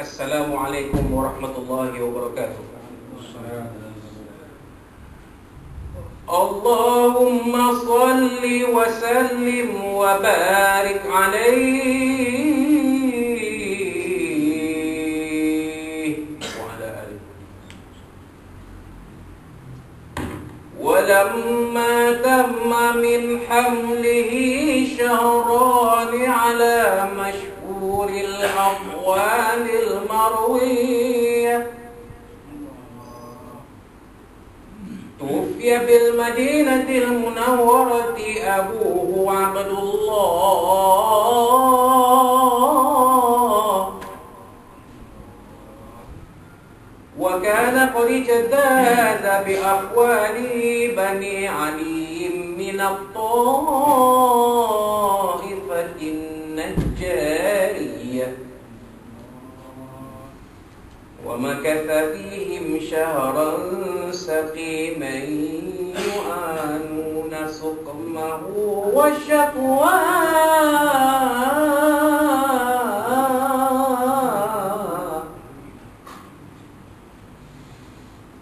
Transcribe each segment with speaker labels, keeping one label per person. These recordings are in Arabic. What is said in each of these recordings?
Speaker 1: السلام عليكم ورحمة الله وبركاته. اللهم صل وسلم وبارك عليه وعلى آله. ولما تم من حمله شهران على مشهور الأقوال المروية توفي بالمدينة المنورة أبوه عبد الله. وكان قد اجتاز بأقوال بني علي من الطائفة ومكث فيهم شهرا سقيما يعانون سقمه وشكواه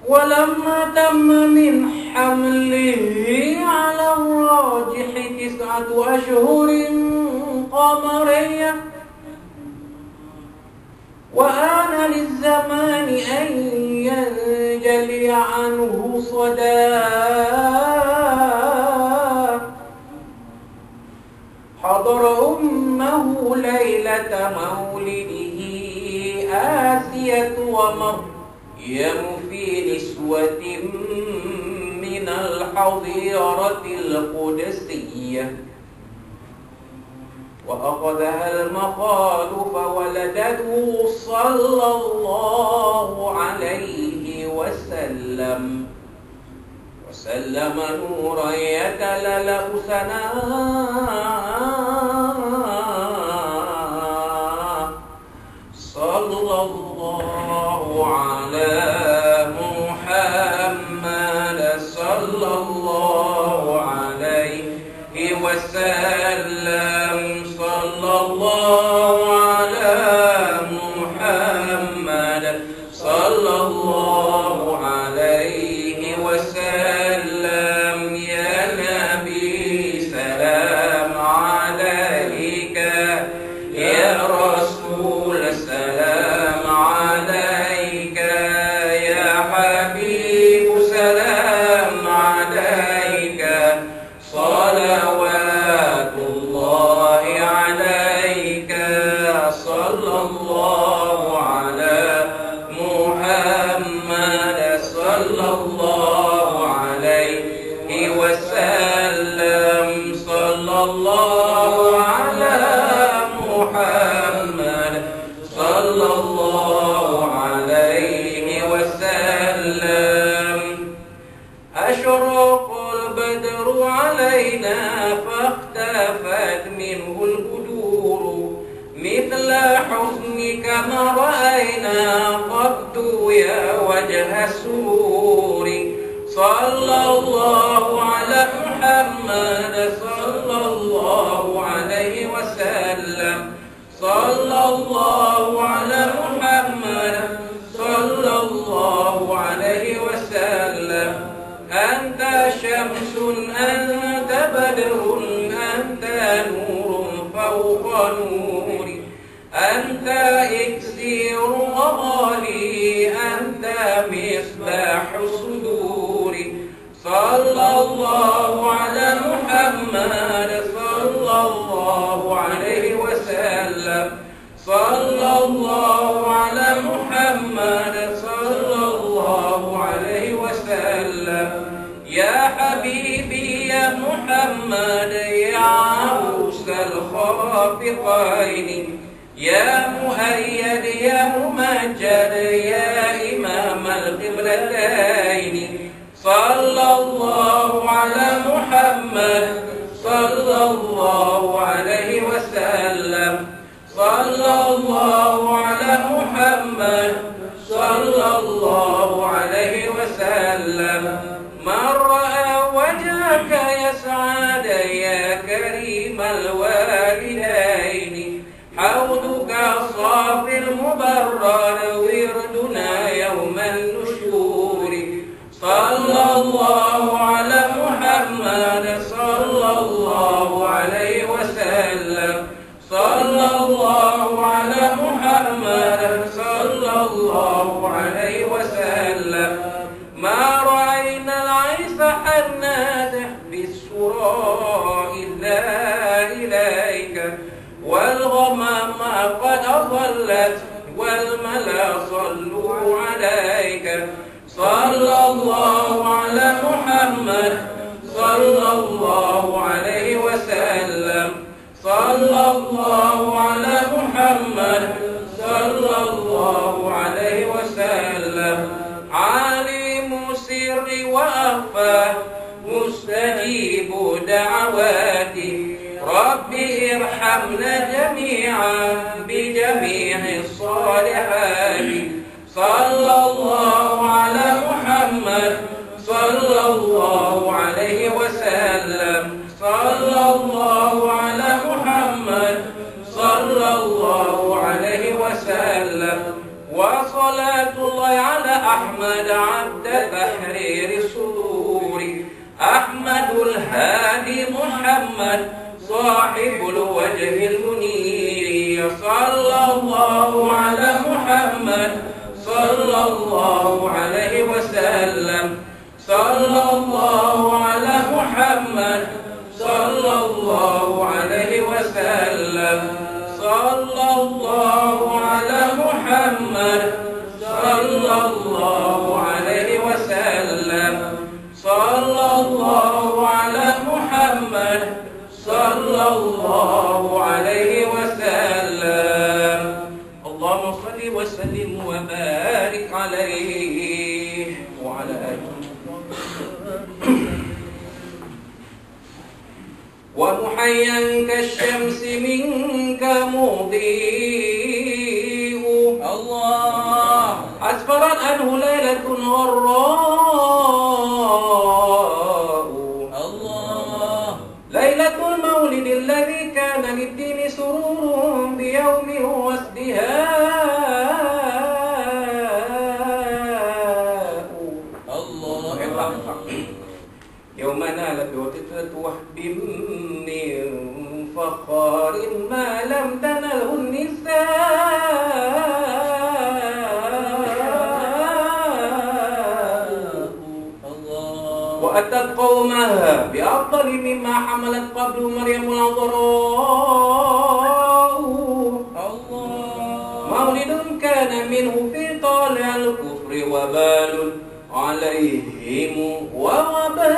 Speaker 1: ولما تم من حمله على الراجح تسعة أشهر. وآن للزمان أن ينجلي عنه صداه حضر أمه ليلة مولده آسية ومريم في نسوة من الحظيرة القدسية. وأخذها المخاض فولدته صلى الله عليه وسلم. وسلم نورا يتلألأ سناه صلى الله على محمد. صلى الله عليه وسلم. الله وجه السرور. صلى الله على محمد صلى الله عليه وسلم. صلى الله على محمد صلى الله عليه وسلم. أنت شمس أنت بدر أنت نور فوق نوري أنت إكسير وغالي مصباح صدوري صلى الله على محمد صلى الله عليه وسلم. صلى الله على محمد صلى الله عليه وسلم. يا حبيبي يا محمد يا عروس الخافقين. يا مؤيد يا ممجد يا إمام القبلتين. صلى الله على محمد صلى الله عليه وسلم. صلى الله على محمد وما تهوي السرى إلا إليك والغمام قد أضلت والملا صلوا عليك. صلى الله على محمد صلى الله عليه وسلم. صلى الله رب ارحمنا جميعا بجميع الصالحات صلى الله على محمد صلى الله عليه وسلم. صلى الله على محمد صلى الله عليه وسلم. وصلاة الله على أحمد عبد تحرير الصدور أحمد الهادي محمد صاحب الوجه المنير. صلى الله على محمد. صلى الله عليه وسلم. صلى الله على محمد. صلى الله عليه وسلم. صلى الله على محمد. صلى الله عليه ومحيا كالشمس منك مضيء.
Speaker 2: الله.
Speaker 1: أسفرت عنه ليلة غراء.
Speaker 2: الله.
Speaker 1: ليلة المولد الذي كان للدين سرور بيوم وازدهاء وأتت قومها بأفضل مما حملت قبل مريم العذراء
Speaker 2: الله.
Speaker 1: مولد كان منه في طالع الكفر وبال عليهم ووباء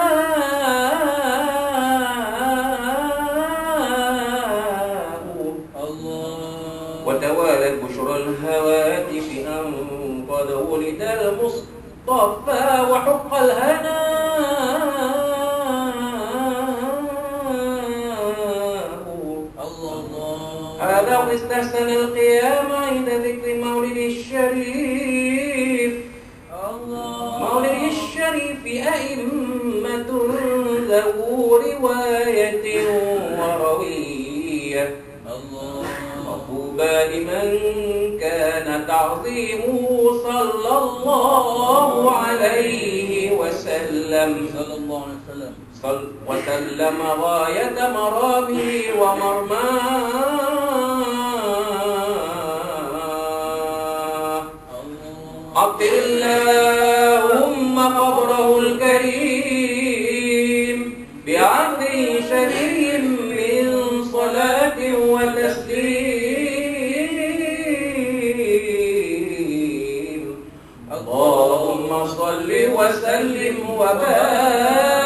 Speaker 2: الله.
Speaker 1: وتوالت بشرى الهواتف أن قد ولد المصطفى وحق الهناء
Speaker 2: الله
Speaker 1: هذا واستحسن القيام عند ذكر مولد الشريف. مولد الشريف أئمة ذو رواية وروية.
Speaker 2: الله.
Speaker 1: وطوبى لمن كان تعظيمه صلى الله عليه وسلم.
Speaker 2: صلى الله عليه وسلم.
Speaker 1: وسلم غاية مرامه ومرماه. عطر اللهم قبره الكريم بعرض شريف من صلاة وتسليم. اللهم صل وسلم وبارك